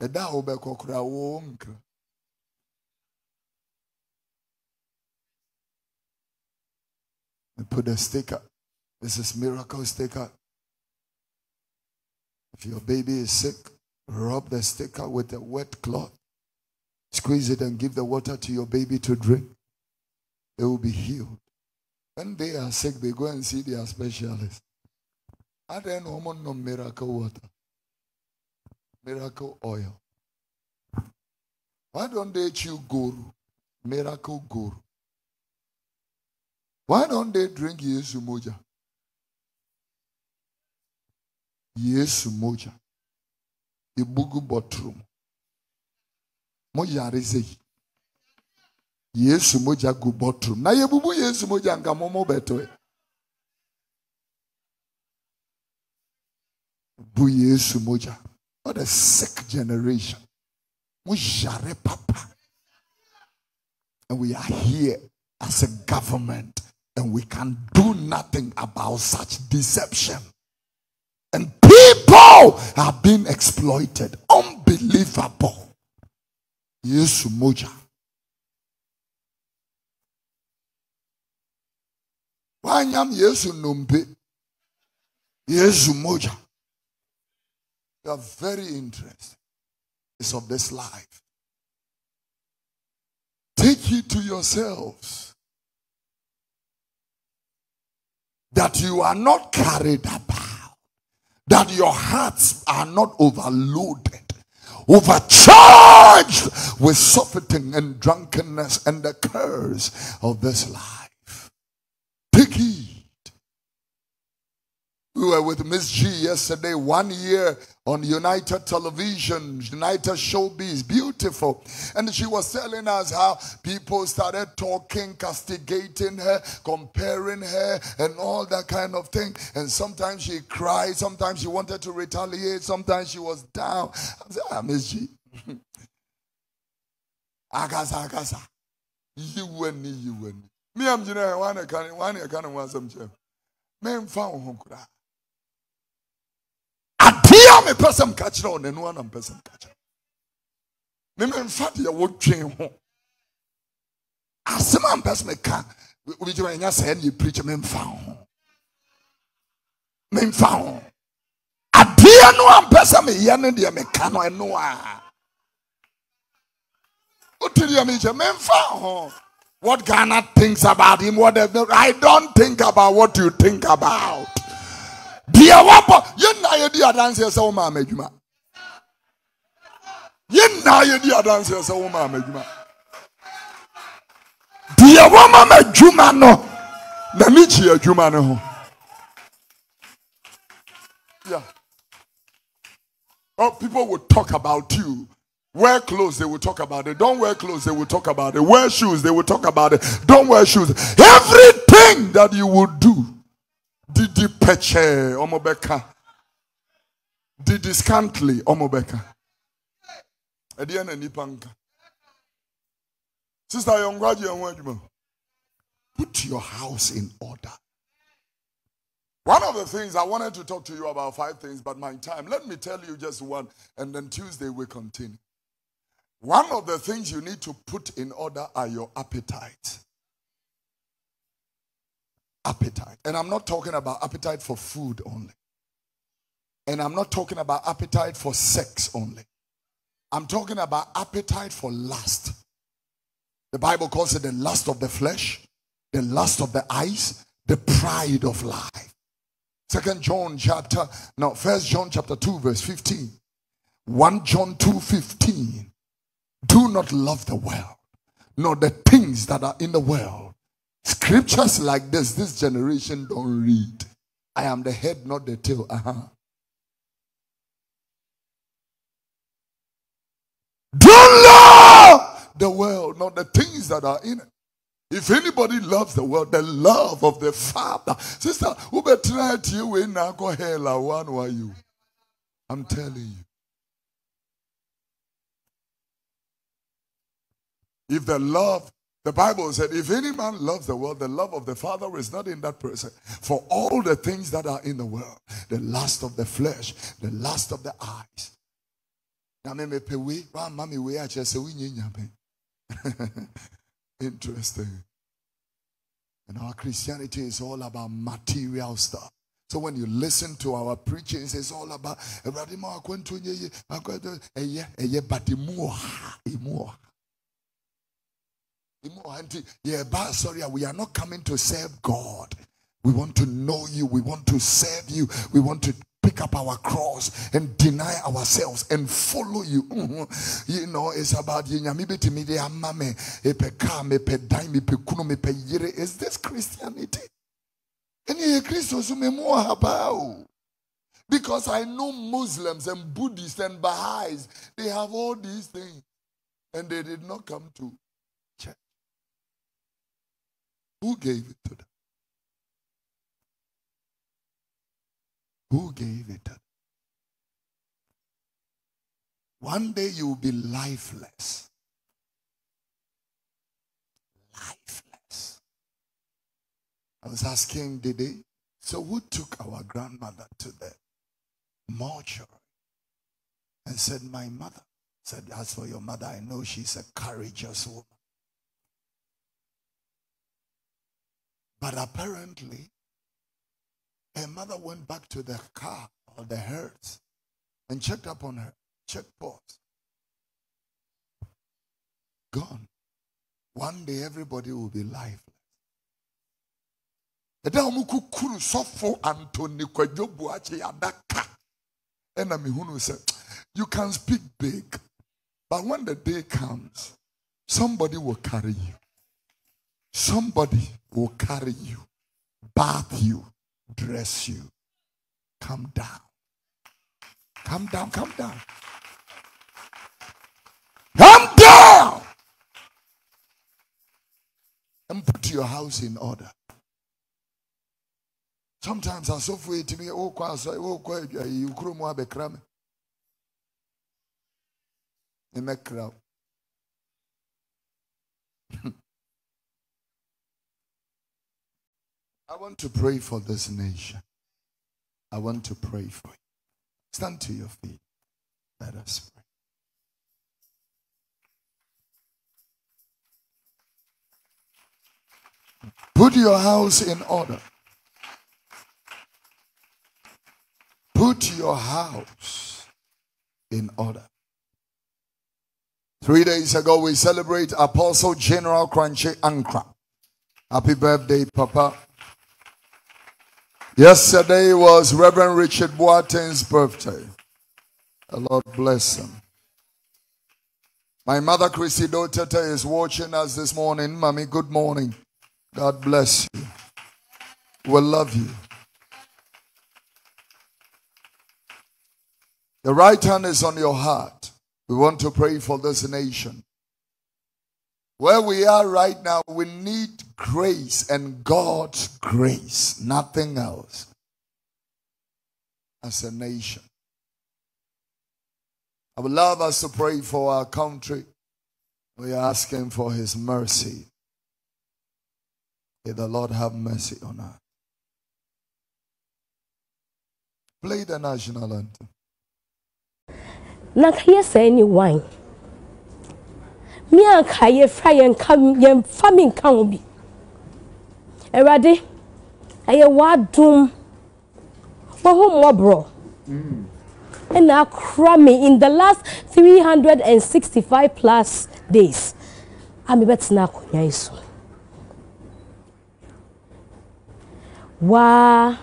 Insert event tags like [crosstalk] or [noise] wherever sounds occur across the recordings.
ɛda a wobɛkɔ koraa wo nkra. And put a sticker this is miracle sticker if your baby is sick rub the sticker with a wet cloth. Squeeze it and give the water to your baby to drink. They will be healed. When they are sick they go and see their specialist. I don't know miracle water miracle oil why don't they chew guru? Miracle guru. Why don't they drink Yesu mogya? Yesu mogya. Ibugu botrum. Moja rezei. Yesu mogya gu. Na yebubu Yesu mogya nga momo beto. Bu Yesu mogya. What a sick generation. And we are here as a government and we can do nothing about such deception. And people are being exploited. Unbelievable. Yesu mogya. Wanyam Yesu numbe. Yesu mogya. Are very interested. It's of this life. Take heed to yourselves that you are not carried about, that your hearts are not overloaded, overcharged with surfeiting and drunkenness and the curse of this life. Take heed. We were with Miss G yesterday, one year on United Television, United Showbiz, beautiful. And she was telling us how people started talking, castigating her, comparing her, and all that kind of thing. And sometimes she cried, sometimes she wanted to retaliate, sometimes she was down. I said, ah, Miss G. Agasa, agasa. You and me, you and me. Me, I'm just one I can't, one can't want some gem. Men found home adeɛ a mepɛ sɛ mka kyerɛ wo n'anu ana mpɛ sɛ mka kyerɛ mememfa deɛ wodwen ho. Asɛm a mpɛ sɛ meka obi gyina ɛnya sɛ ɛne yɛpirikyi memfa ho. Memfa ho. Adeɛ no a mpɛ sɛ meyɛ no deɛ meka no ɛno a. Wote deɛ mekyɛ memfa ho. What Ghana thinks about him, what I don't think about what you think about deɛ wabɔ yɛn na yɛdi adanseɛ sɛ wo maama adwuma yɛn na yɛdi adanseɛ sɛ wo maama adwuma deɛ wɔma adwuma no na kyi adwuma no ho yeah. Oh, people will talk about you. Wear clothes, they will talk about it. Don't wear clothes, they will talk about it. Wear shoes, they will talk about it. Don't wear shoes. Everything that you will do didi ɔmo bɛka didi scantly ɔmo bɛka ɛdeɛ na nipa nka sister adwuma put your house in order. One of the things I wanted to talk to you about five things, but my time. Let me tell you just one, and then Tuesday we continue. One of the things you need to put in order are your appetites appetite. And I'm not talking about appetite for food only. And I'm not talking about appetite for sex only. I'm talking about appetite for lust. The Bible calls it the lust of the flesh, the lust of the eyes, the pride of life. Second John chapter, no, first John chapter 2, verse 15. 1 John 2 15. Do not love the world, nor the things that are in the world. Scriptures like this, this generation don't read. I am the head, not the tail. Uh-huh. Don't love the world, not the things that are in it. If anybody loves the world, the love of the Father. Sister, who betrayed you in go hell one are you? I'm telling you. If the love the Bible said, if any man loves the world, the love of the Father is not in that person. For all the things that are in the world, the lust of the flesh, the lust of the eyes. [laughs] interesting and our christianity is all about material stuff so when you listen to our preaching it's all about sorry we are not coming to serve god. We want to know you. We want to serve you. We want to pick up our cross and deny ourselves and follow you. [laughs] You know it's about you. Is this christianity? Eh, ha because I know Muslims and Buddhists and Baha'is, they have all these things. And they did not come to church. Who gave it to them? Who gave it to them? One day you will be lifeless. Lifeless. I was asking did Dede, so who took our grandmother to the mortuary and said, My mother. Said, As for your mother, I know she's a courageous woman. But apparently, her mother went back to the car or the herds and checked up on her, checked. Gone. One day, everybody will be lifeless. ɛda a wɔkukuru sɔfo antoni kwadwo buakye adaka ɛna mehunu sɛ you can speak big but when the day comes somebody will carry you somebody will carry you bath you dress you. Come down. Come down come down. Come down. And put your house in order. Sometimes I asɔfo etimi wokɔ asɔ wokɔ ayi kurom abɛkra me. Mmɛkra wo. I want to pray for this nation. I want to pray for you. Stand to your feet. Let us pray. Put your house in order. Put your house in order. Three days ago, we celebrate Apostle General Korankye Ankrah. Happy birthday, Papa. Yesterday was Reverend Richard Boateng's birthday. The Lord bless him. My mother, Chrissy Dotete, is watching us this morning. Mommy, good morning. God bless you. We love you. The right hand is on your heart. We want to pray for this nation. Where we are right now, we need grace and God's grace, nothing else, as a nation. I would love us to pray for our country. We are asking for His mercy. May the Lord have mercy on us. Play the national anthem. na ka yɛ sɛ ne wan me anka yɛfra yɛmfa me awurade ɛyɛ w'adom w'ahommɔborɔ ɛna akora me in the last 365 plus days. A mebɛtena akonnwa yi so waa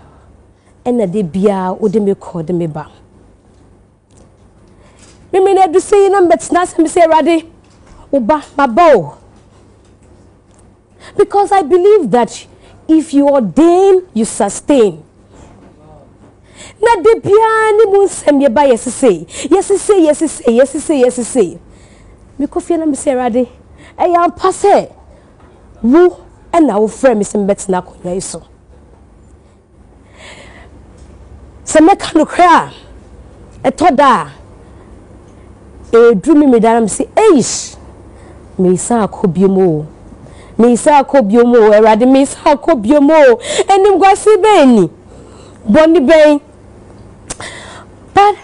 ɛna de biara wode me kɔ de me ba mímí na edu sẹ́yìn náà mbẹ̀tẹ̀nà sẹ́mi sẹ́ ẹ̀rọ̀adé ọba bàbá o. Because I believe that if you ordain you sustain. Na de biara ne mu nsɛm yɛ ba yɛ sise yɛ sise yɛ sise yɛ sise yɛ sise mi kɔ fie na mi sɛ ɛrọ̀adé ɛyɛ ampa sɛ wo ɛna wofrɛ mi sɛ mbɛtena akonnwa yi so. Sɛ mɛka no koraa ɛtɔ da a eduru mi mi dara mi eish meisa akɔ biom meisa akɔ biom o awurade meisa akɔ biom o enimguase bɛn ni bɔnni bɛn but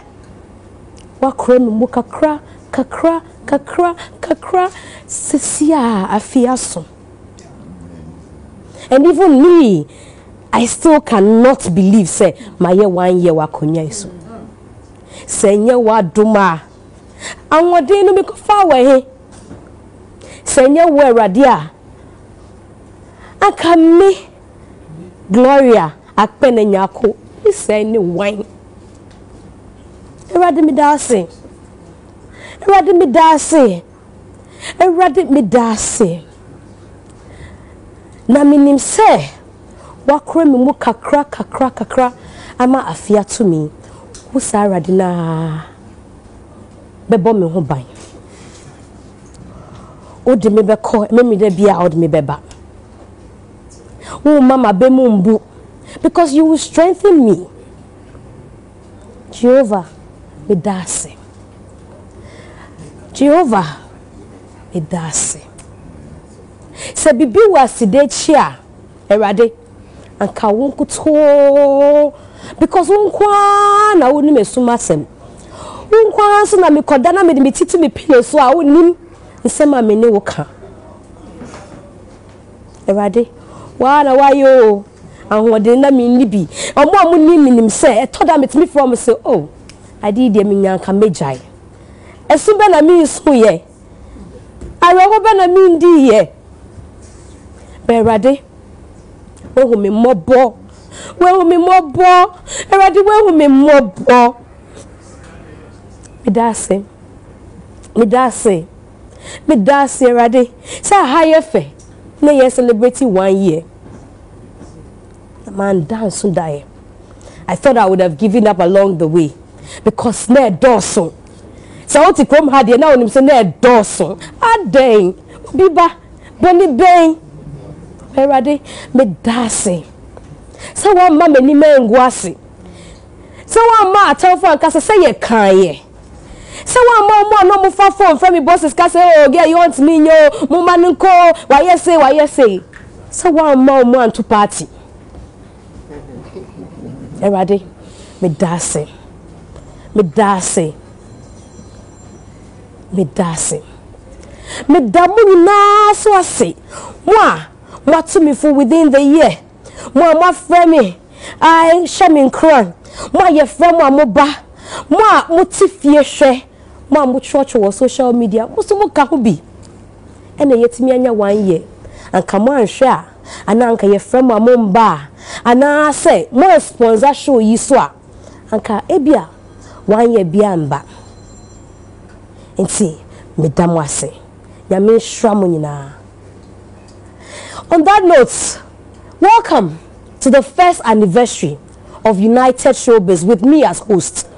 wakora me mu kakra kakra kakra kakra. Sisi a afi aso and even me i still cannot believe say mayɛ one year wakonnwa yi so sɛ nyɛ wadom a ahoɔden no bi kɔfa wɔ he. Sɛ wo awurade a aka me. Gloria akpɛ na nyako. Sɛ ne wan awurade meda ase awurade meda ase awurade meda ase na menim sɛ wakora me mu kakra kakra kakra ama afe ato me. Wo saa awurade naa bɛbɔ me ho ban. Wode me bɛkɔ memeda bi a wode me bɛba womma mabɛ mu mbu because you will strengthen me. Jehovah meda ase jehovah meda ase sɛ biribi wɔ aseda akyi a awurade anka wo nkotoo because wo nko ara na wonim esum asɛm wo nko ara nso na mekɔda na mede metiti me pilo so a wonim nsɛm a me ne wo ka awurade waa na wayɛ o ahoɔden na menni bi ɔmo a monni menim sɛ ɛtɔ da metumi frɛ mo sɛ o ade yi deɛ menya nka mɛgyae ɛso bɛ na menso yɛ awerɛhɔ bɛ na mendi yɛ bɛ awurade wohu me mmɔbɔ wohu me mmɔbɔ awurade wohu me mmɔbɔ meda ase meda ase meda ase awurade sɛ aha yɛ fɛ na yɛ celebrate one year? Man dance daeɛ i thought i would have given up along the way because na ɛdɔɔso sɛ wote kurom ha deɛ na wonim sɛ na ɛdɔɔso adɛn obi ba bɔne bɛn awurade meda ase sɛ woamma m'anim angu ase sɛ woamma atamfo ankasa sɛ yɛkaeɛ sɛ woamma ɔmo a na ɔmofa fo mfrɛ me bosses ka sɛ o gɛ yɛ ɔntumi nyɛ o momma no nkɔ wayɛ sei wayɛ sei sɛ woamma ɔmo anto party awurade meda ase meda ase meda ase meda mo nyinaa so ase mo a moato me fo within the year. Mo a moafrɛ me hyɛ me nkran mo a yɛfrɛ mo a moba mo a mote fie hwɛ mo a motwerɛtwerɛ wɔ social media mo so moka ho bi ɛna yɛtumi anya one year anka mo anhwɛ a anaa anka yɛfrɛ mo a momba a. Anaasɛ mo sponsor show yi so a anka ebi a one year bi amba nti meda mo ase nyame nhyira mo nyinaa on that note welcome to the first anniversary of united showbiz with me as host